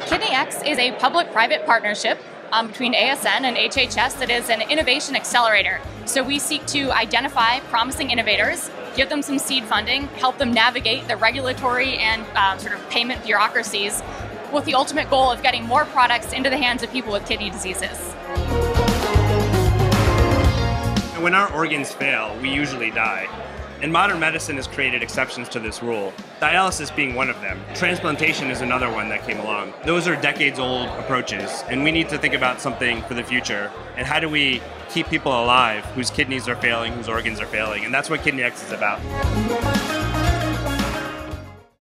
KidneyX is a public private partnership um, between ASN and HHS that is an innovation accelerator. So we seek to identify promising innovators, give them some seed funding, help them navigate the regulatory and uh, sort of payment bureaucracies with the ultimate goal of getting more products into the hands of people with kidney diseases. When our organs fail, we usually die. And modern medicine has created exceptions to this rule, dialysis being one of them. Transplantation is another one that came along. Those are decades old approaches, and we need to think about something for the future. And how do we keep people alive whose kidneys are failing, whose organs are failing? And that's what KidneyX is about.